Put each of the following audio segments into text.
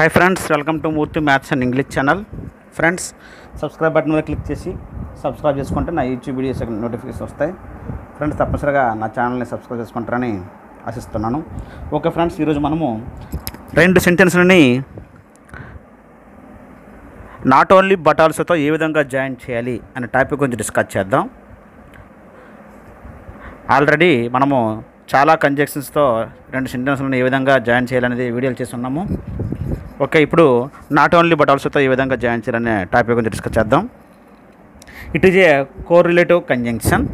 Hi friends welcome to Murthy maths and English channel friends subscribe button మీద click చేసి subscribe చేసుకుంటే నా YouTube videos notification వస్తాయి. Friends తప్పనిసరిగా నా ఛానల్ని సబ్స్క్రైబ్ చేసుకుంటారని ఆశిస్తున్నాను. ఓకే ఫ్రెండ్స్ ఈరోజు మనము రెండు సెంటెన్స్లని నాట్ ఓన్లీ బట్ ఆల్సోతో ఏ విధంగా జాయిన్ చేయాలి అనే టాపిక్ గురించి డిస్కస్ చేద్దాం. ఆల్రెడీ మనము చాలా కంజెక్షన్స్తో రెండు సెంటెన్స్లను ఏ విధంగా జాయిన్ చేయాలనేది వీడియోలు చేస్తున్నాము. ఓకే ఇప్పుడు నాట్ ఓన్లీ బట్ ఆల్సోతో ఈ విధంగా జాయిన్ చేయాలనే టాపిక్ గురించి డిస్కస్ చేద్దాం. It is a correlative conjunction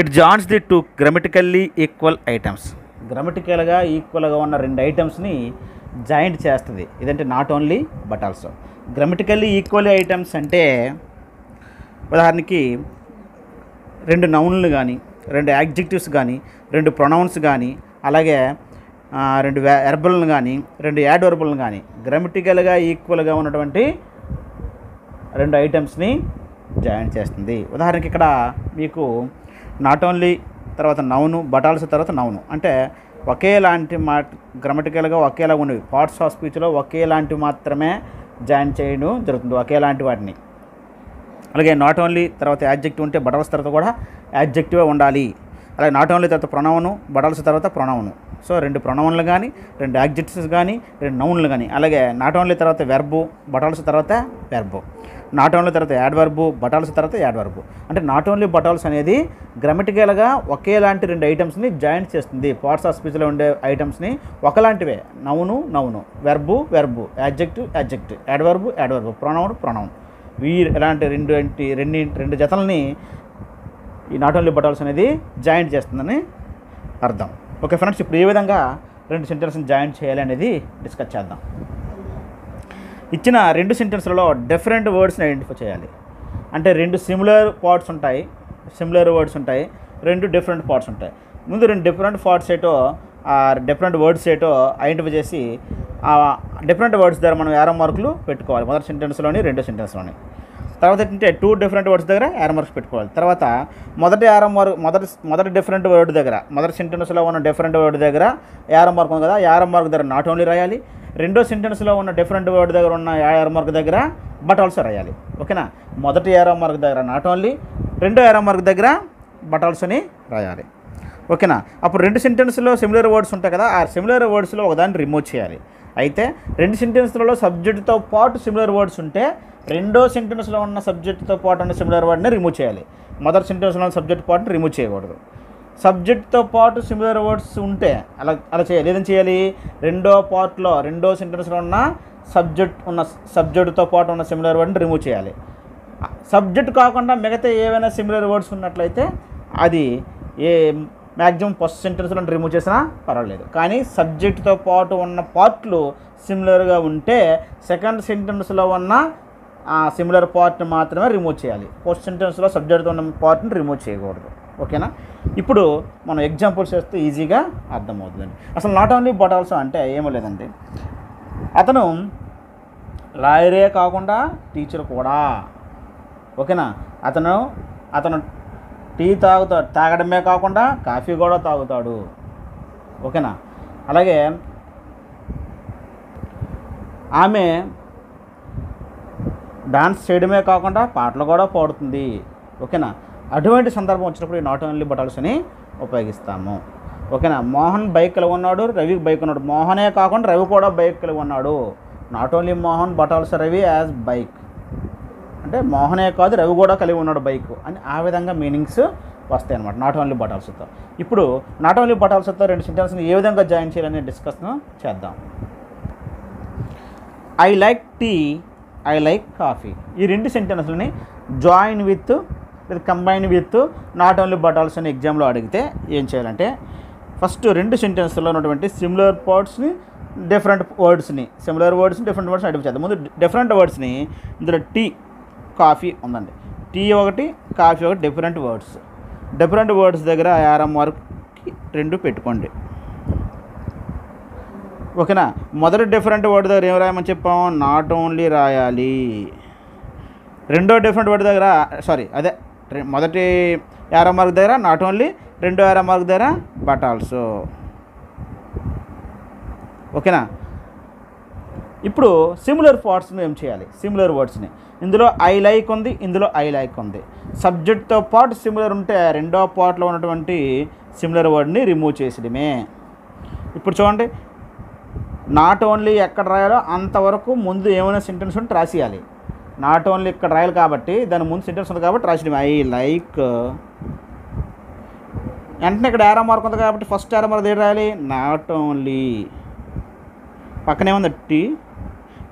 it joins the two grammatically equal items గ్రామటికల్గా ఈక్వల్గా ఉన్న రెండు ఐటమ్స్ని జాయింట్ చేస్తుంది. ఇదంటే not only but also grammatically equal items అంటే ఉదాహరణకి రెండు నౌన్లు కానీ రెండు యాడ్జెక్టివ్స్ కానీ రెండు ప్రొనౌన్స్ కానీ అలాగే రెండు ఎర్బల్ని కానీ రెండు యాడ్ వర్బల్ని కానీ గ్రామటికల్గా ఈక్వల్గా ఉన్నటువంటి రెండు ఐటమ్స్ని జాయిన్ చేస్తుంది. ఉదాహరణకి ఇక్కడ మీకు నాట్ ఓన్లీ తర్వాత నౌను బటాల్స్ తర్వాత నౌను అంటే ఒకేలాంటి మా గ్రామటికల్గా ఒకేలా ఉన్నవి. పార్ట్స్ ఆఫ్ స్పీచ్లో ఒకేలాంటి మాత్రమే జాయిన్ చేయడం జరుగుతుంది ఒకేలాంటి వాటిని. అలాగే నాట్ ఓన్లీ తర్వాత యాడ్జెక్టివ్ ఉంటే బటల్స్ తర్వాత కూడా యాడ్జెక్టివే ఉండాలి. అలాగే నాట్ ఓన్లీ తర్వాత ప్రొనౌను బటల్స్ తర్వాత ప్రొనౌను సో రెండు ప్రొనౌన్లు కానీ రెండు యాగ్జిట్స్ కానీ రెండు నౌన్లు కానీ. అలాగే నాట్ ఓన్లీ తర్వాత వెర్బు బటాల్స్ తర్వాత వెర్బు నాట్ ఓన్లీ తర్వాత యాడ్ వర్బు బటాల్స్ తర్వాత యాడ్ వర్బు అంటే నాట్ ఓన్లీ బటాల్స్ అనేది గ్రామటికల్గా ఒకేలాంటి రెండు ఐటమ్స్ని జాయింట్ చేస్తుంది. పార్ట్స్ ఆఫ్ స్పీచ్లో ఉండే ఐటమ్స్ని ఒకలాంటివే. Noun noun. Verb verb adjective adjective adverb adverb pronoun pronoun we ఇలాంటి రెండు రెండు రెండు జతల్ని ఈ నాట్ ఓన్లీ బటాల్స్ అనేది జాయింట్ చేస్తుందని అర్థం. ఓకే ఫ్రెండ్స్ ఇప్పుడు ఏ విధంగా రెండు సెంటెన్స్ని జాయిన్ చేయాలి అనేది డిస్కస్ చేద్దాం. ఇచ్చిన రెండు సెంటెన్స్లలో డిఫరెంట్ వర్డ్స్ని ఐడెంటిఫై చేయాలి. అంటే రెండు సిమిలర్ పార్ట్స్ ఉంటాయి సిమిలర్ వర్డ్స్ ఉంటాయి రెండు డిఫరెంట్ పార్ట్స్ ఉంటాయి. ముందు రెండు డిఫరెంట్ పార్ట్స్ ఏటో ఆ డిఫరెంట్ వర్డ్స్ ఏటో ఐడెంటిఫై చేసి ఆ డిఫరెంట్ వర్డ్స్ దగ్గర మనం యారో మార్కులు పెట్టుకోవాలి. మొదటి సెంటెన్స్లోని రెండో సెంటెన్స్లోని తర్వాత ఏంటంటే టూ డిఫరెంట్ వర్డ్స్ దగ్గర యారో మార్క్స్ పెట్టుకోవాలి. తర్వాత మొదటి యారో మార్క్ మొదటి మొదటి డిఫరెంట్ వర్డ్ దగ్గర మొదటి సెంటెన్స్లో ఉన్న డిఫరెంట్ వర్డ్ దగ్గర యారో మార్క్ ఉంది కదా యారో మార్క్ దగ్గర నాట్ ఓన్లీ రాయాలి. రెండో సెంటెన్స్లో ఉన్న డిఫరెంట్ వర్డ్ దగ్గర ఉన్న యారో మార్క్ దగ్గర బట్ ఆల్సో రాయాలి. ఓకేనా మొదటి యారో మార్క్ దగ్గర నాట్ ఓన్లీ రెండో యారో మార్క్ దగ్గర బట్ ఆల్సోని రాయాలి. ఓకేనా అప్పుడు రెండు సెంటెన్స్లో సిమిలర్ వర్డ్స్ ఉంటాయి కదా ఆ సిమిలర్ వర్డ్స్లో ఒకదాన్ని రిమూవ్ చేయాలి. అయితే రెండు సెంటెన్స్లలో సబ్జెక్ట్తో పాటు సిమిలర్ వర్డ్స్ ఉంటే రెండో సెంటెన్స్లో ఉన్న సబ్జెక్ట్తో పాటు ఉన్న సిమిలర్ వర్డ్ని రిమూవ్ చేయాలి. మొదటి సెంటెన్స్లో ఉన్న సబ్జెక్ట్ పార్ట్ని రిమూవ్ చేయకూడదు. సబ్జెక్ట్తో పాటు సిమిలర్ వర్డ్స్ ఉంటే అలా అలా చేయాలి. ఏదైనా చేయాలి? రెండో పార్ట్లో రెండో సెంటెన్స్లో ఉన్న సబ్జెక్ట్ ఉన్న సబ్జెక్ట్తో పాటు ఉన్న సిమిలర్ వర్డ్ని రిమూవ్ చేయాలి. సబ్జెక్ట్ కాకుండా మిగతా ఏవైనా సిమిలర్ వర్డ్స్ ఉన్నట్లయితే అది ఏ మ్యాక్సిమం ఫస్ట్ సెంటెన్స్లో రిమూవ్ చేసినా పర్వాలేదు. కానీ సబ్జెక్ట్తో పాటు ఉన్న పార్ట్లు సిమిలర్గా ఉంటే సెకండ్ సెంటెన్స్లో ఉన్న ఆ సిమిలర్ పార్ట్ని మాత్రమే రిమూవ్ చేయాలి. ఫస్ట్ సెంటెన్స్లో సబ్జెక్ట్తో ఉన్న పార్ట్ని రిమూవ్ చేయకూడదు. ఓకేనా ఇప్పుడు మనం ఎగ్జాంపుల్స్ చేస్తే ఈజీగా అర్థమవుతుందండి. అసలు నాట్ ఓన్లీ బట్ ఆల్సో అంటే ఏమీ లేదండి. అతను లాయరే కాకుండా టీచర్ కూడా. ఓకేనా అతను అతను టీ తాగుతాడు తాగడమే కాకుండా కాఫీ కూడా తాగుతాడు. ఓకేనా అలాగే ఆమె డాన్స్ చేయడమే కాకుండా పాటలు కూడా పాడుతుంది. ఓకేనా? అటువంటి సందర్భం వచ్చినప్పుడు ఈ నాట్ ఓన్లీ బటల్స్ని ఉపయోగిస్తాము. ఓకేనా? మోహన్ బైక్ కలిగి ఉన్నాడు రవి బైక్ ఉన్నాడు. మోహనే కాకుండా రవి కూడా బైక్ కలిగి ఉన్నాడు. Not only Mohan but also Ravi has bike. అంటే మోహనే కాదు రవి కూడా కలిగి ఉన్నాడు బైక్ అని ఆ విధంగా మీనింగ్స్ వస్తాయి అనమాట నాట్ ఓన్లీ బటాల్స్తో. ఇప్పుడు నాట్ ఓన్లీ బటాల్స్తో రెండు సెంటెన్స్ని ఏ విధంగా జాయిన్ చేయాలని డిస్కషన్ చేద్దాం. I like tea I like coffee. ఈ రెండు సెంటెన్స్లని జాయిన్ విత్ లేదా combine with not only but also అని ఎగ్జామ్లో అడిగితే ఏం చేయాలంటే ఫస్ట్ రెండు సెంటెన్స్లో ఉన్నటువంటి సిమిలర్ పార్ట్స్ని డిఫరెంట్ వర్డ్స్ని సిమిలర్ వర్డ్స్ని డిఫరెంట్ వర్డ్స్ని ఐడెంటిఫై చేద్దాం. ముందు డిఫరెంట్ వర్డ్స్ని ఇందులో టీ కాఫీ ఉందండి. టీ ఒకటి కాఫీ ఒకటి డిఫరెంట్ వర్డ్స్ డిఫరెంట్ వర్డ్స్ దగ్గర ఆరం వరకు రెండు పెట్టుకోండి. ఓకేనా? మొదటి డిఫరెంట్ వర్డ్ దగ్గర ఏం రాయమని చెప్పాము నాట్ ఓన్లీ రాయాలి. రెండో డిఫరెంట్ వర్డ్ దగ్గర సారీ అదే మొదటి యారో మార్క్ దగ్గర నాట్ ఓన్లీ రెండో యారో మార్క్ దగ్గర బట్ ఆల్సో ఓకేనా? ఇప్పుడు సిమిలర్ పార్ట్స్ని ఏం చేయాలి? సిమిలర్ వర్డ్స్ని ఇందులో ఐ లైక్ ఉంది ఇందులో ఐ లైక్ ఉంది. సబ్జెక్ట్తో పాటు సిమిలర్ ఉంటే రెండో పార్ట్లో ఉన్నటువంటి సిమిలర్ వర్డ్ని రిమూవ్ చేసడమే ఇప్పుడు చూడండి నాట్ ఓన్లీ ఎక్కడ రాయాలో అంతవరకు ముందు ఏమైనా సెంటెన్స్ ఉంటే రాసేయాలి. నాట్ ఓన్లీ ఇక్కడ రాయాలి కాబట్టి దాని ముందు సెంటెన్స్ ఉంది కాబట్టి రాసేయడం ఐ లైక్. వెంటనే ఇక్కడ ఏరో మార్క్ ఉంది కాబట్టి ఫస్ట్ ఏరో మార్క్ దగ్గర రాయాలి? Not only. పక్కనే ఉంది టీ.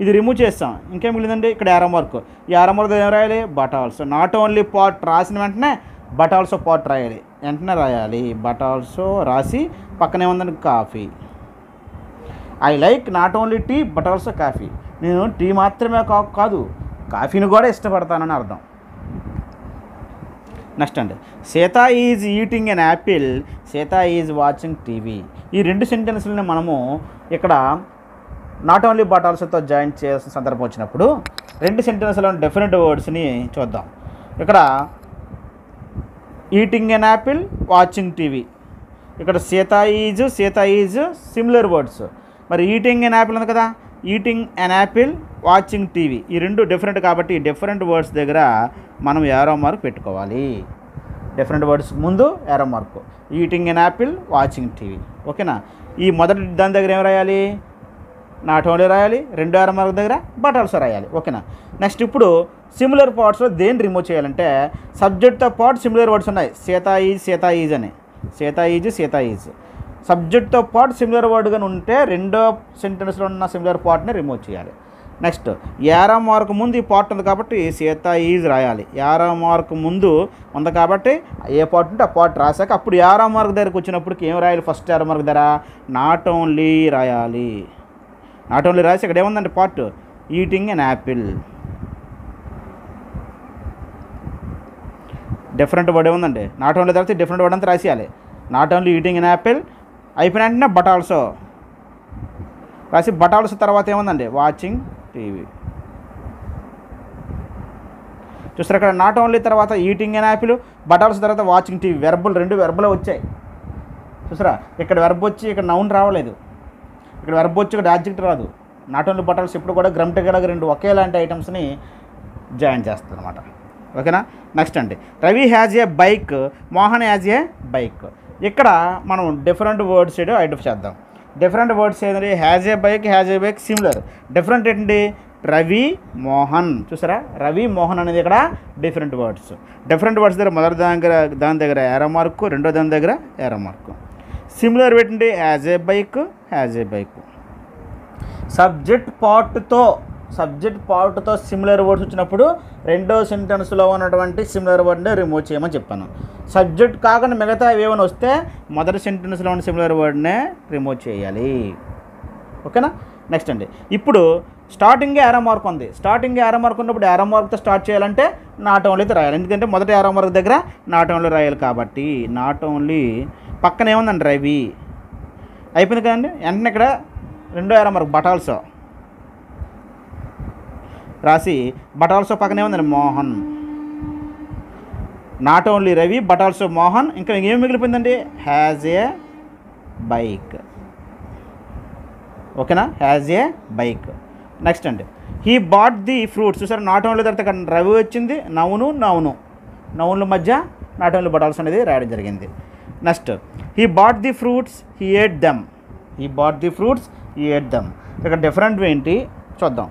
ఇది రిమూవ్ చేస్తాం. ఇంకేం మిగిలిందండి? ఇక్కడ ఏరో మార్క్ ఈ ఏరో మార్క్ ఏం రాయాలి? But also not only pot రాసిన వెంటనే బట్ ఆల్సో పాట్ రాయాలి. వెంటనే రాయాలి. బట్ ఆల్సో రాసి పక్కనే ఉందండి coffee. I like not only tea but also coffee. నేను టీ మాత్రమే కా కాదు కాఫీని కూడా ఇష్టపడతానని అర్థం. నెక్స్ట్ అండి. Sita is eating an apple Sita is watching TV. ఈ రెండు సెంటెన్స్లని మనము ఇక్కడ నాట్ ఓన్లీ బట్ ఆల్సోతో జాయిన్ చేయాల్సిన సందర్భం వచ్చినప్పుడు రెండు సెంటెన్స్లో డెఫినెట్ వర్డ్స్ని చూద్దాం. ఇక్కడ eating an apple watching TV. ఇక్కడ Sita is Sita is similar words. మరి ఈటింగ్ ఎన్ యాపిల్ ఉంది కదా? Eating an apple watching TV ఈ రెండు డిఫరెంట్ కాబట్టి డిఫరెంట్ వర్డ్స్ దగ్గర మనం ఏరో మార్క్ పెట్టుకోవాలి. డిఫరెంట్ వర్డ్స్ ముందు arrow mark eating an apple watching TV ఓకేనా ఈ మొదటి దాని దగ్గర ఏం రాయాలి? నాట్ ఓన్లీ రాయాలి రెండు ఏరో మార్క్ దగ్గర బట్ ఆల్సో రాయాలి. ఓకేనా నెక్స్ట్ ఇప్పుడు సిమిలర్ పార్ట్స్లో దేన్ని రిమూవ్ చేయాలంటే సబ్జెక్ట్తో పాటు సిమిలర్ వర్డ్స్ ఉన్నాయి. సీతా ఈజ్ సీతా ఈజ్ అని. సీత ఈజ్ సీతా ఈజ్ సబ్జెక్ట్తో పాటు సిమిలర్ వర్డ్గా ఉంటే రెండో సెంటెన్స్లో ఉన్న సిమిలర్ పార్ట్ని రిమూవ్ చేయాలి. నెక్స్ట్ యారా మార్క్ ముందు ఈ పార్ట్ ఉంది కాబట్టి సీత ఈజ్ రాయాలి. యారా మార్క్ ముందు ఉంది కాబట్టి ఏ పార్ట్ ఉంటే ఆ పార్ట్ రాశాక అప్పుడు యారా మార్క్ దగ్గరకు వచ్చినప్పటికి ఏం రాయాలి? ఫస్ట్ యారా మార్క్ దగ్గర నాట్ ఓన్లీ రాయాలి. నాట్ ఓన్లీ రాసి ఇక్కడ ఏముందండి part? Eating and apple. Different word ఏముందండి? నాట్ ఓన్లీ తర్వాత డిఫరెంట్ వర్డ్ అంతా రాసేయాలి. Not only eating and apple అయిపోయిన వెంటనే బట్ ఆల్సో. రాసి బట్ ఆల్సో తర్వాత ఏముందండి? Watching TV. చూస్తారు ఇక్కడ నాట్ ఓన్లీ తర్వాత eating and apple but also తర్వాత వాచింగ్ టీవీ. వెర్బులు రెండు వెర్బులు వచ్చాయి. చూసారా? ఇక్కడ వెర్బ్ వచ్చి ఇక్కడ నౌన్ రావలేదు. ఇక్కడ వెర్బ్ వచ్చి ఇక్కడ యాడ్జెక్ట్ రాదు. నాట్ ఓన్లీ బటాల్స్ ఇప్పుడు కూడా గ్రమ్టికల్గా రెండు ఒకేలాంటి ఐటమ్స్ని జాయిన్ చేస్తుంది అనమాట ఓకేనా? నెక్స్ట్ అండి. Ravi has a bike Mohan has a bike ఇక్కడ మనం డిఫరెంట్ వర్డ్స్ ఏదో ఐడెంటిఫై చేద్దాం. డిఫరెంట్ వర్డ్స్ ఏంటంటే has a bike has a bike similar different ఏంటి రవి మోహన్. చూసారా? రవి మోహన్ అనేది ఇక్కడ డిఫరెంట్ వర్డ్స్ డిఫరెంట్ వర్డ్స్ దగ్గర మొదటి దాని దగ్గర దాని దగ్గర ఏరో మార్కు రెండో దాని దగ్గర ఏరో మార్కు సిమిలర్ పెట్టండి has a bike has a bike subject పార్ట్తో subject పార్ట్తో సిమిలర్ వర్డ్స్ వచ్చినప్పుడు రెండో సెంటెన్స్లో ఉన్నటువంటి సిమిలర్ వర్డ్ని రిమూవ్ చేయమని చెప్పాను. సబ్జెక్ట్ కాకుండా మిగతా ఏమైనా వస్తే మొదటి సెంటెన్స్లో ఉన్న సిమిలర్ వర్డ్నే రిమూవ్ చేయాలి. ఓకేనా? నెక్స్ట్ అండి. ఇప్పుడు స్టార్టింగ్ యారో మార్క్ ఉంది. స్టార్టింగ్ యారో మార్క్ ఉన్నప్పుడు యారో మార్క్తో స్టార్ట్ చేయాలంటే నాట్ ఓన్లీ అయితే రాయాలి. ఎందుకంటే మొదటి యారో మార్క్ దగ్గర నాట్ ఓన్లీ రాయాలి కాబట్టి నాట్ ఓన్లీ పక్కన ఏముందండి రవి? అయిపోయింది కదండి? వెంటనే ఇక్కడ రెండో యారో మార్క్ బటాల్సో రాసి బట్ ఆల్సో పక్కనే ఉందండి Mohan. Not only Ravi but also Mohan. ఇంకా ఏం మిగిలిపోయిందండి? హ్యాజ్ ఏ బైక్ ఓకేనా? హ్యాజ్ ఏ బైక్ నెక్స్ట్ అండి. హీ బాట్ ది ఫ్రూట్స్ చూసారు? నాట్ ఓన్లీ తర్వాత ఇక్కడ రవి వచ్చింది నవ్వును నవ్వును. నవ్వుల మధ్య నాట్ ఓన్లీ బటాల్స్ అనేది రాయడం జరిగింది. Next he bought the fruits he ate them he bought the fruits he ate them ఇక్కడ డిఫరెంట్ ఏంటి? చూద్దాం.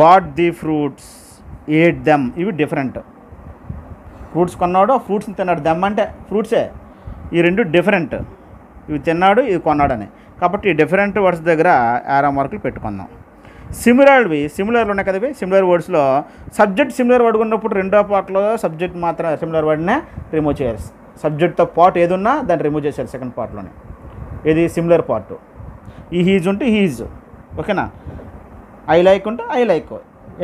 Bought the fruits ate them ఇవి డిఫరెంట్ ఫ్రూట్స్ కొన్నాడు ఫ్రూట్స్ని తిన్నాడు. దెమ్ అంటే ఫ్రూట్సే ఈ రెండు డిఫరెంట్ ఇవి తిన్నాడు ఇవి కొన్నాడని. కాబట్టి డిఫరెంట్ వర్డ్స్ దగ్గర ఆరో మార్కులు పెట్టుకుందాం. సిమిలర్వి సిమిలర్లు ఉన్నాయి కదా ఇవి? సిమిలర్ వర్డ్స్లో సబ్జెక్ట్ సిమిలర్ వర్డ్ ఉన్నప్పుడు రెండో పార్ట్లో సబ్జెక్ట్ మాత్రం సిమిలర్ వర్డ్నే రిమూవ్ చేయాలి. సబ్జెక్ట్తో పార్ట్ ఏది ఉన్నా దాన్ని రిమూవ్ చేసేయాలి సెకండ్ పార్ట్లోనే ఇది సిమిలర్ పార్ట్ ఈ హీజ్ ఉంటే హీజ్ ఓకేనా ఐ లైక్ ఉంటే ఐ లైక్.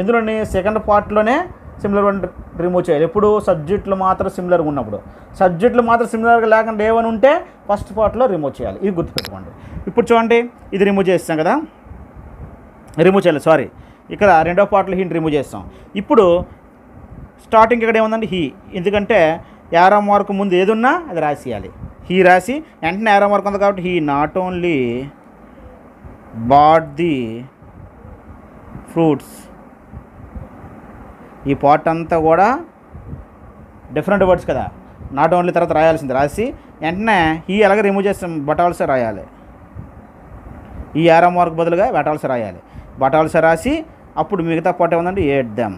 ఎందులోని సెకండ్ పార్ట్లోనే సిమిలర్ వన్ రిమూవ్ చేయాలి. ఎప్పుడు సబ్జెక్టులు మాత్రం సిమిలర్గా ఉన్నప్పుడు. సబ్జెక్టులు మాత్రం సిమిలర్గా లేకుండా ఏమని ఉంటే ఫస్ట్ పార్ట్లో రిమూవ్ చేయాలి. ఇది గుర్తుపెట్టుకోండి. ఇప్పుడు చూడండి ఇది రిమూవ్ చేస్తాం కదా? రిమూవ్ చేయాలి సారీ ఇక్కడ రెండో పార్ట్లో హీని రిమూవ్ చేస్తాం. ఇప్పుడు స్టార్టింగ్ ఇక్కడ ఏముందండి? హీ ఎందుకంటే యారో మార్క్ ముందు ఏది ఉన్నా అది రాసేయాలి. హీ రాసి వెంటనే యారో మార్క్ ఉంది కాబట్టి he not only bought the fruits. ఈ పార్ట్ అంతా కూడా డిఫరెంట్ వర్డ్స్ కదా. నాట్ ఓన్లీ తర్వాత రాయాల్సింది. రాసి వెంటనే ఈ ఎలాగ రిమూవ్ చేస్తాం? బటాల్స్ రాయాలి. ఈ ఆరో మార్క్ బదులుగా బటాల్స్ రాయాలి. బటాల్స్ రాసి అప్పుడు మిగతా పార్ట్ ఏముందంటే ఏడ్దాం them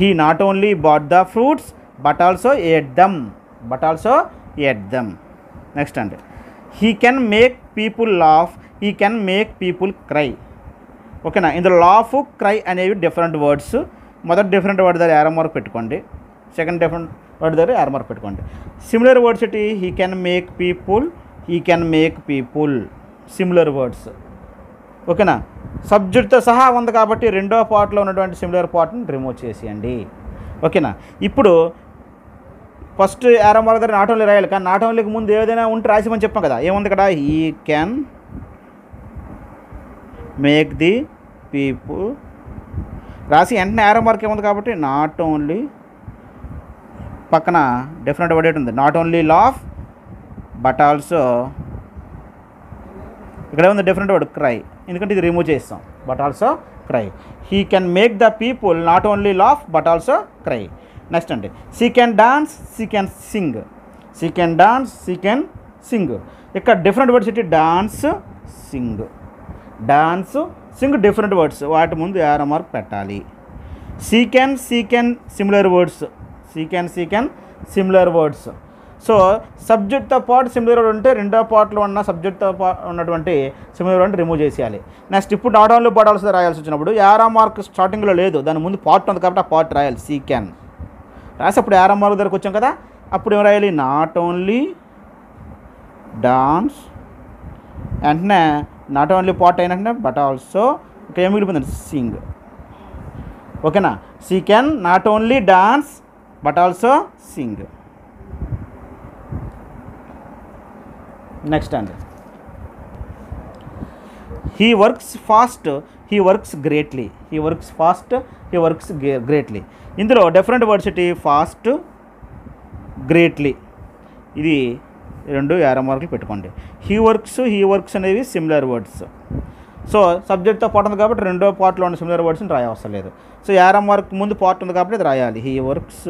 he not only bought the fruits but also ate them but also ate them next అండి. He can make people laugh he can make people cry ఓకేనా ఇందులో లాఫ్ క్రై అనేవి డిఫరెంట్ వర్డ్స్ మొదటి different word దగ్గర arrow పెట్టుకోండి. Second different word దగ్గర arrow పెట్టుకోండి. Similar words ఏంటి? He can make people he can make people similar words ఓకేనా సబ్జెక్ట్తో సహా ఉంది కాబట్టి రెండో పార్ట్లో ఉన్నటువంటి సిమిలర్ పార్ట్ని రిమూవ్ చేసేయండి. ఓకేనా ఇప్పుడు ఫస్ట్ యారో మార్క్ దగ్గర నాట్ ఓన్లీ రాయాలి. కానీ నాట్ ఓన్లీకి ముందు ఏదైనా ఉంటే రాసిమని చెప్పాం కదా. ఏముంది ఇక్కడ? ఈ క్యాన్ మేక్ ది పీపుల్ రాసి వెంటనే యారం వరకు ఏముంది కాబట్టి నాట్ ఓన్లీ పక్కన డిఫరెంట్ వర్డ్ ఉంది. Not only laugh but also ఇక్కడ ఉంది డిఫరెంట్ వర్డ్ క్రై ఎందుకంటే ఇది రిమూవ్ చేస్తాం but also cry he can make the people not only laugh but also cry next అండి. She can dance she can sing she can dance she can sing ఇక్కడ different words ఏంటి dance sing dance sing different words వాటి ముందు arrow mark పెట్టాలి. She can she can similar words she can she can similar words so సబ్జెక్ట్తో పాటు similar word ఉంటే రెండో పార్ట్లో ఉన్న సబ్జెక్ట్తో పాటు ఉన్నటువంటి సిమిలర్ వర్డ్ రిమూవ్ చేసేయాలి. నెక్స్ట్ ఇప్పుడు నాట్ ఓన్లీ రాయాల్సి వచ్చినప్పుడు యారా మార్క్ స్టార్టింగ్లో లేదు. దాని ముందు పార్ట్ ఉంది కాబట్టి ఆ పార్ట్ రాయాలి. సీ క్యాన్ రాసి అప్పుడు ఆరంభాల దగ్గరకు వచ్చాం కదా? అప్పుడు ఏం రాయాలి? నాట్ ఓన్లీ డాన్స్ వెంటనే నాట్ ఓన్లీ పాట్ అయిన బట్ ఆల్సో ఇక్కడ ఏం మిగిలిపోయింది? సింగ్ ఓకేనా? She can not only dance but also sing next అండి. He works fast he works greatly he works fast he works greatly ఇందులో డిఫరెంట్ వర్డ్స్ ఏంటి fast greatly ఇది రెండు యారో మార్కులు పెట్టుకోండి. హీ వర్క్స్ హీ వర్క్స్ అనేవి similar words so సబ్జెక్ట్తో పాటు ఉంది కాబట్టి రెండో పార్ట్లో ఉన్న సిమిలర్ వర్డ్స్ని రాయవసరం లేదు. సో యారో మార్క్ ముందు పార్ట్ ఉంది కాబట్టి అది రాయాలి. హీ వర్క్స్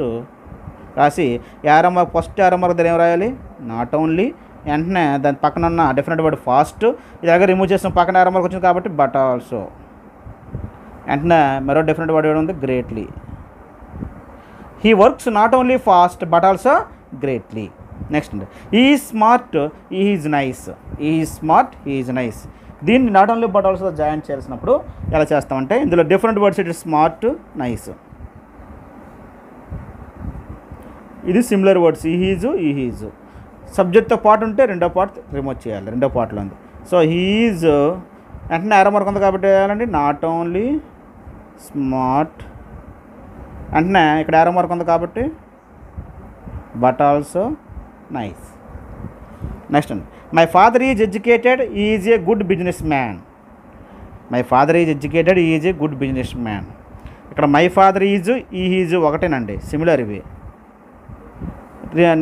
రాసి arrow mark first arrow mark దగ్గర ఏం రాయాలి? నాట్ ఓన్లీ వెంటనే దాని పక్కన ఉన్న డిఫరెంట్ వర్డ్ ఫాస్ట్ ఇది దగ్గర రిమూవ్ చేసిన పక్కన యారో మార్క్ వచ్చింది కాబట్టి బట్ ఆల్సో వెంటనే మరో డిఫరెంట్ వర్డ్ ఏడు ఉంది? Greatly he works not only fast but also greatly next he smart he is nice he smart is nice దీన్ని not only but also join చేసినప్పుడు ఎలా చేస్తామంటే ఇందులో different words it smart nice ఇది similar words ఈ he's ఈ హీజు సబ్జెక్ట్తో పాటు ఉంటే రెండో పార్ట్ రిమూవ్ చేయాలి రెండో పార్ట్లో ఉంది. సో హీజ్ వెంటనే ఎర్ర ఉంది కాబట్టి వేయాలండి నాట్ ఓన్లీ స్మార్ట్ వెంటనే ఇక్కడ ఎర్ర మార్క్ ఉంది కాబట్టి బట్ ఆల్సో నైస్ నెక్స్ట్ అండి my father is educated is a good businessman my father is educated is a good businessman ఇక్కడ my father is he is ఒకటేనండి. సిమిలర్ ఇవి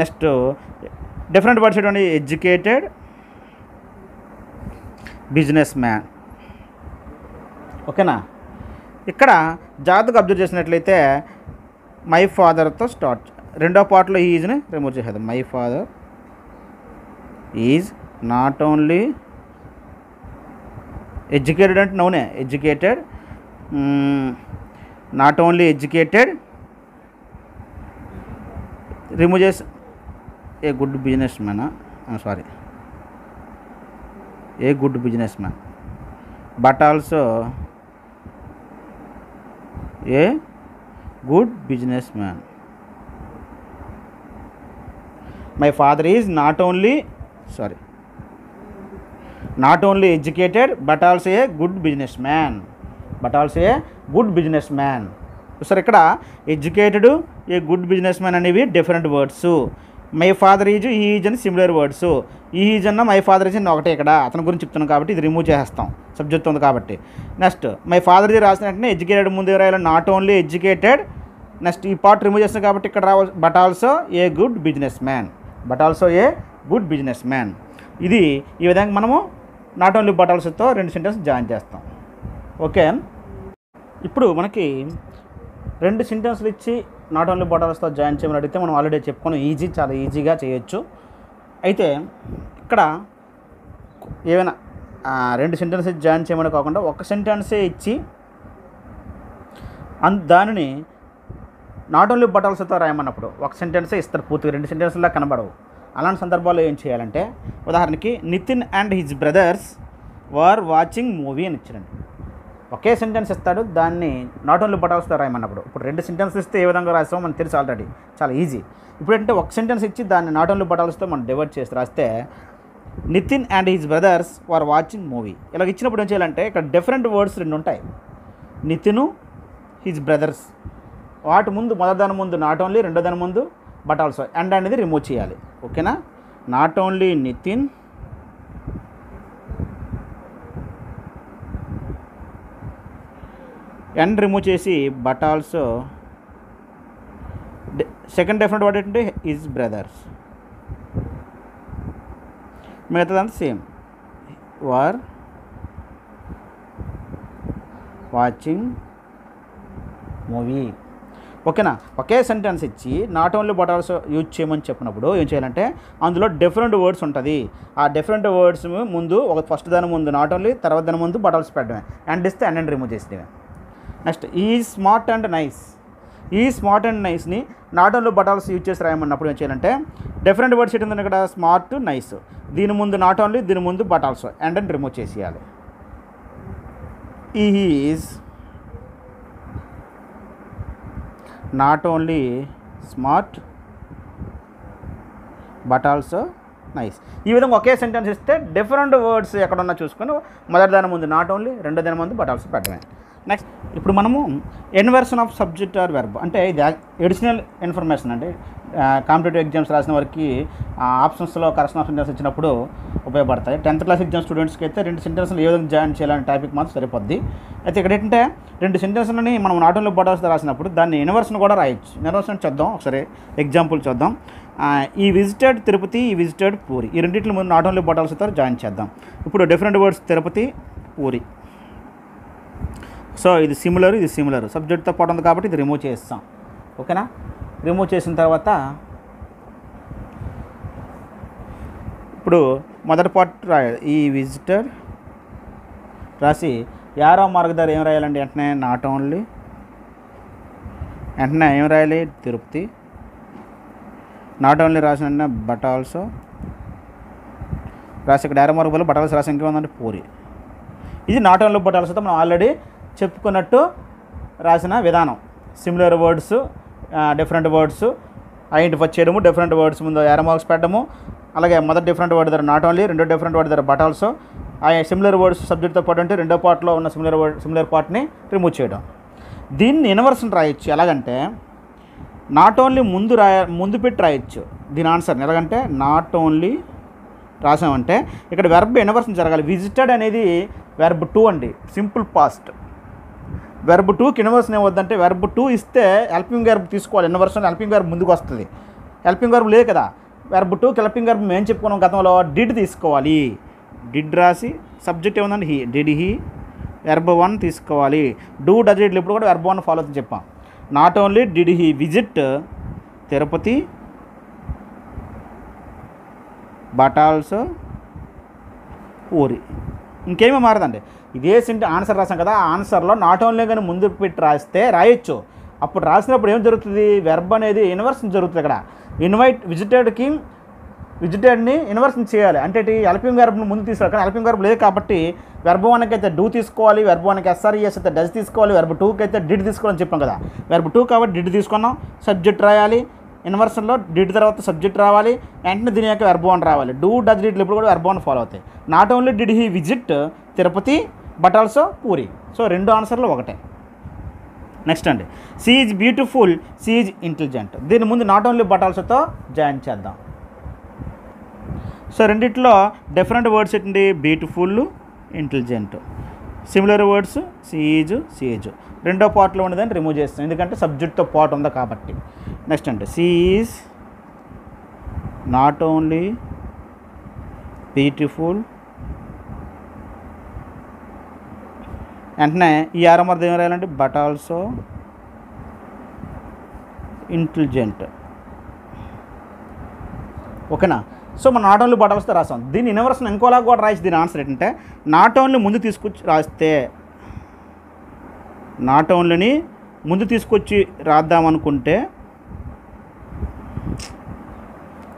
నెక్స్ట్ డిఫరెంట్ వర్డ్స్ ఏంటండి ఎడ్యుకేటెడ్ బిజినెస్ మ్యాన్ ఓకేనా ఇక్కడ జాగ్రత్తగా observe చేసినట్లయితే my ఫాదర్తో start రెండో పార్ట్లో ఈజ్ని రిమూవ్ చేసేది my father is not only educated అంటే నౌనే educated not only educated remove చేసి a good business మ్యానా sorry a good businessman but also a good businessman. My father is not only sorry not only educated but also a good businessman but also a good businessman sir ఇక్కడ educated a good business man అనేవి different words my father is he is అని similar words ఈ is అన్న my father is అన్న ఒకటే ఇక్కడ. అతని గురించి చెప్తున్నాను కాబట్టి ఇది రిమూవ్ చేసేస్తాం. సబ్జెక్ట్ ఉంది కాబట్టి. నెక్స్ట్ మై ఫాదర్ ఇది రాసిన వెంటనే ఎడ్యుకేటెడ్ ముందు రాయాలి. నాట్ ఓన్లీ ఎడ్యుకేటెడ్ నెక్స్ట్ ఈ పార్ట్ రిమూవ్ చేస్తాం కాబట్టి ఇక్కడ రావాలి but also a good businessman but also a good businessman ఇది ఈ విధంగా మనము నాట్ ఓన్లీ బట్ ఆల్సోతో రెండు సెంటెన్స్ జాయిన్ చేస్తాం. ఓకే ఇప్పుడు మనకి రెండు సెంటెన్స్లు ఇచ్చి నాట్ ఓన్లీ బట్ ఆల్సోతో జాయిన్ చేయమని అడిగితే మనం ఆల్రెడీ చెప్పుకొని ఈజీ చాలా ఈజీగా చేయొచ్చు. అయితే ఇక్కడ ఏమైనా రెండు సెంటెన్సెస్ జాయిన్ చేయమని కాకుండా ఒక సెంటెన్సే ఇచ్చి అన్ దానిని నాట్ ఓన్లీ బటల్స్తో రాయమన్నప్పుడు ఒక సెంటెన్సే ఇస్తారు పూర్తిగా రెండు సెంటెన్స్లా కనబడవు. అలాంటి సందర్భాల్లో ఏం చేయాలంటే ఉదాహరణకి Nitin and his brothers were watching movie అని ఇచ్చారండి. ఒకే సెంటెన్స్ ఇస్తాడు దాన్ని నాట్ ఓన్లీ బటల్స్తో రాయమన్నప్పుడు. ఇప్పుడు రెండు సెంటెన్స్ ఇస్తే ఏ విధంగా రాస్తామో మనకు తెలుసు ఆల్రెడీ చాలా ఈజీ ఇప్పుడు అంటే ఒక సెంటెన్స్ ఇచ్చి దాన్ని నాట్ ఓన్లీ బటల్స్తో మనం డివైడ్ చేసి రాస్తే Nitin and his brothers were watching movie. ఇలా ఇచ్చినప్పుడు ఏం చేయాలంటే ఇక్కడ డిఫరెంట్ వర్డ్స్ రెండు ఉంటాయి. Nitin his brothers. వాటి ముందు మొదటి దాని ముందు నాట్ ఓన్లీ రెండో దాని ముందు బట్ ఆల్సో అండ్ అనేది రిమూవ్ చేయాలి. ఓకేనా? Not only Nitin and remove చేసి but also second definite word ఏంటంటే హిజ్ బ్రదర్స్ మిగతాదంతా సేమ్ వర్ వాచింగ్ మూవీ ఓకేనా? ఒకే సెంటెన్స్ ఇచ్చి not only but also use చేయమని చెప్పినప్పుడు ఏం చేయాలంటే అందులో డిఫరెంట్ వర్డ్స్ ఉంటుంది. ఆ డిఫరెంట్ వర్డ్స్ ముందు ఒక ఫస్ట్ దాని ముందు నాట్ ఓన్లీ తర్వాత దాని ముందు బట్ ఆల్సో పెట్టడమే. అండ్ ఇస్తే and and remove చేసేయడమే. Next he smart and nice he smart and నైస్ని not only but also use చేసి రాయమన్నప్పుడు ఏం చేయాలంటే డిఫరెంట్ వర్డ్స్ ఏంటంటే ఇక్కడ స్మార్ట్ నైస్ దీని ముందు నాట్ ఓన్లీ దీని ముందు but also and and remove చేసేయాలి. Is not only smart but also nice ఈ విధంగా ఒకే సెంటెన్స్ ఇస్తే డిఫరెంట్ వర్డ్స్ ఎక్కడున్నా చూసుకొని మొదటి దాని ముందు నాట్ ఓన్లీ రెండో దాని ముందు బట్ ఆల్సో పెట్టడమే. నెక్స్ట్ ఇప్పుడు మనము inversion of subject or verb అంటే ఇది ఎడిషనల్ ఇన్ఫర్మేషన్ అండి. కాంపిటేటివ్ ఎగ్జామ్స్ రాసిన వారికి ఆప్షన్స్లో కరెక్షన్ ఆఫ్ సెంటెన్స్ ఇచ్చినప్పుడు ఉపయోగపడతాయి. టెన్త్ క్లాస్ ఎగ్జామ్ స్టూడెంట్స్కి అయితే రెండు సెంటెన్స్లు ఏ విధంగా జాయిన్ చేయాలనే టాపిక్ మాత్రం సరిపోద్ది. అయితే ఇక్కడ ఏంటంటే రెండు సెంటెన్స్లని మనం నాటంలో ఓన్లీ రాసినప్పుడు దాన్ని ఇన్వర్షన్ కూడా రాయొచ్చు. ఇన్వర్షన్ చూద్దాం ఒకసారి ఎగ్జాంపుల్ చూద్దాం. ఈ విజిటెడ్ తిరుపతి ఈ విజిటెడ్ పూరి. ఈ రెండింటిని ముందు నాటంలో ఓన్లీ జాయిన్ చేద్దాం. ఇప్పుడు different words Tirupati Puri. So ఇది సిమిలర్ ఇది సిమిలర్ సబ్జెక్ట్తో పాటు ఉంది కాబట్టి ఇది రిమూవ్ చేస్తాం. ఓకేనా రిమూవ్ చేసిన తర్వాత ఇప్పుడు మొదటి పార్ట్ రాయాలి ఈ విజిటర్ రాసి యారో మార్గదారు ఏం రాయాలండి? వెంటనే నాట్ ఓన్లీ వెంటనే ఏం రాయాలి? తిరుపతి. నాట్ ఓన్లీ రాసిన వెంటనే బట్ ఆల్సో రాసి ఇక్కడ యారో మార్గంలో బట్ ఆల్సో రాసి ఇంకేముందంటే పూరి. ఇది నాట్ ఓన్లీ బట్ ఆల్సోతో మనం ఆల్రెడీ చెప్పుకున్నట్టు రాసిన విధానం. Similar words different words identify చేయడము డిఫరెంట్ వర్డ్స్ ముందు యారో మార్క్స్ పెట్టడము అలాగే మొదటి డిఫరెంట్ వర్డ్ దగ్గర నాట్ ఓన్లీ రెండో డిఫరెంట్ వర్డ్ దగ్గర బట్ ఆల్సో ఆ సిమిలర్ వర్డ్స్ సబ్జెక్ట్తో పాటు అంటే రెండో పార్ట్లో ఉన్న సిమిలర్ వర్డ్ సిమిలర్ పార్ట్ని రిమూవ్ చేయడం. దీన్ని ఇన్వర్షన్ రాయొచ్చు. ఎలాగంటే నాట్ ఓన్లీ ముందు రాయ ముందు పెట్టి రాయొచ్చు. దీని ఆన్సర్ ఎలాగంటే నాట్ ఓన్లీ రాసామంటే ఇక్కడ వెర్బ్ ఇన్వర్షన్ జరగాలి. విజిటెడ్ అనేది వెర్బ్ టూ అండి. సింపుల్ పాస్ట్ వెర్బ్ టూకి ఇన్వర్షన్ ఏమవుద్దంటే వెర్బ్ టూ ఇస్తే హెల్పింగ్ వెర్బ్ తీసుకోవాలి. ఇన్వర్షన్ హెల్పింగ్ వెర్బ్ ముందుకు వస్తుంది. హెల్పింగ్ వెర్బ్ లేదు కదా. వెర్బ్ టూ హెల్పింగ్ వెర్బ్ మేము చెప్పుకున్నాం గతంలో డిడ్ తీసుకోవాలి. డిడ్ రాసి సబ్జెక్ట్ ఏముందండి he did he verb one తీసుకోవాలి. డూ డజిట్లు ఇప్పుడు కూడా వెర్బ్ వన్ ఫాలో అవుతుంది చెప్పాం. Not only did he visit Tirupati but also ఇంకేమీ మారదండి. ఇదే సింట్ ఆన్సర్ రాసాం కదా ఆ ఆన్సర్లో నాట్ ఓన్లీ కానీ ముందు పెట్టి రాస్తే రాయొచ్చు. అప్పుడు రాసినప్పుడు ఏం జరుగుతుంది? వెర్బ్ అనేది ఇన్వర్షన్ జరుగుతుంది ఇక్కడ. ఇన్వైట్ విజిటెడ్కి విజిటెడ్ని ఇన్వర్షన్ చేయాలి. అంటే హెల్పింగ్ వెర్బ్ను ముందు తీసుకోవాలి. కానీ హెల్పింగ్ వెర్బ్ లేదు కాబట్టి వెర్బ్ వన్కి అయితే డూ తీసుకోవాలి వెర్బ్ వన్కి ఎస్ఆర్ఈఎస్ అయితే డజ్ తీసుకోవాలి వెర్బ్ టూకి అయితే డిడ్ తీసుకోవాలని చెప్పాం కదా. వెర్బ్ టూ కాబట్టి డిడ్ తీసుకున్నాం. సబ్జెక్ట్ రాయాలి. ఇన్వర్షన్లో డిడ్ తర్వాత సబ్జెక్ట్ రావాలి. వెంటనే దీని యొక్క వెర్బోన్ రావాలి. డూ డజ్ డిడ్లు ఇప్పుడు కూడా వెర్బోన్ ఫాలో అవుతాయి. Not only did he visit Tirupati but also Puri. So రెండు ఆన్సర్లు ఒకటే. నెక్స్ట్ అండి. She is beautiful she is intelligent దీని ముందు నాట్ ఓన్లీ బట్ ఆల్సోతో జాయిన్ చేద్దాం. సో రెండిట్లో డిఫరెంట్ వర్డ్స్ ఏంటండి? Beautiful intelligent similar words she's she's రెండో పార్ట్లో ఉండదని రిమూవ్ చేస్తాం. ఎందుకంటే సబ్జెక్ట్తో పార్ట్ ఉంది కాబట్టి. నెక్స్ట్ అంటే సీఈజ్ నాట్ ఓన్లీ బ్యూటిఫుల్ వెంటనే ఈ ఆరో మధ్య ఏం రాయాలంటే బట్ ఆల్సో ఇంటెలిజెంట్ ఓకేనా? సో మనం నాట్ ఓన్లీ వస్తే రాసాం దీన్ని ఇన్వర్సన్ ఇంకోలాగా కూడా రాసి దీని ఆన్సర్ ఏంటంటే నాట్ ఓన్లీ ముందు తీసుకొచ్చి రాస్తే నాట్ ఓన్లీని ముందు తీసుకొచ్చి రాద్దామనుకుంటే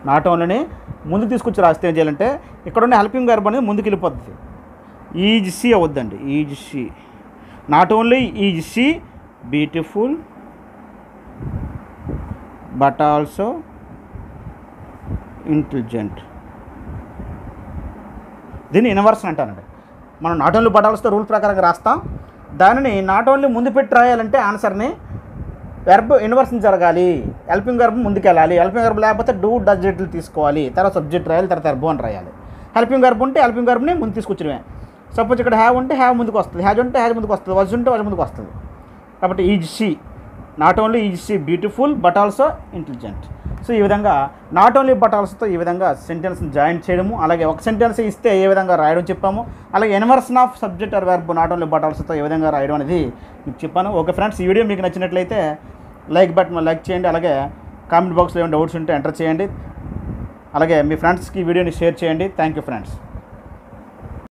నాట్ ఓన్లీని ముందు తీసుకొచ్చి రాస్తే ఏం చేయాలంటే ఇక్కడ ఉన్న హెల్పింగ్ వర్బ్ అనేది ముందుకు వెళ్ళిపోతుంది ఈజీ సి అవద్దండి not only is she beautiful but also intelligent దీన్ని ఇన్వర్షన్ అంటానండి మనం నాట్ ఓన్లీ బటాల్స్తో రూల్ ప్రకారంగా రాస్తాం దానిని నాట్ ఓన్లీ ముందు పెట్టి రాయాలంటే ఆన్సర్ని వెర్బ్ ఇన్వర్షన్ జరగాలి. హెల్పింగ్ వెర్బ్ ముందుకెళ్ళాలి. హెల్పింగ్ వెర్బ్ లేకపోతే డూ డజెట్లు తీసుకోవాలి. తర్వాత సబ్జెక్ట్ రాయాలి తర్వాత వెర్బ్ అని రాయాలి. హెల్పింగ్ వెర్బ్ ఉంటే హెల్పింగ్ వెర్బ్ని ముందు తీసుకొచ్చినవే. సపోజ్ ఇక్కడ హ్యావ్ ఉంటే హ్యావ్ ముందుకు వస్తుంది. హ్యాజ్ ఉంటే హ్యాజ్ ముందుకు వస్తుంది. వజ్ ఉంటే వజ్ ముందుకు వస్తుంది. కాబట్టి is she not only is she beautiful but also intelligent so ఈ విధంగా నాట్ ఓన్లీ బట్ ఆల్సోతో ఈ విధంగా సెంటెన్స్ని జాయిన్ చేయడము అలాగే ఒక సెంటెన్స్ ఇస్తే ఏ విధంగా రాయడం చెప్పాము అలాగే inversion of subject or verb not only but ఆల్సోతో ఏ విధంగా రాయడం అనేది మీకు చెప్పాను. ఓకే ఫ్రెండ్స్ ఈ వీడియో మీకు నచ్చినట్లయితే లైక్ బటన్ లైక్ చేయండి అలాగే కామెంట్ బాక్స్లో ఏమైనా డౌట్స్ ఉంటే ఎంటర్ చేయండి. అలాగే మీ ఫ్రెండ్స్కి ఈ వీడియోని షేర్ చేయండి. Thank you friends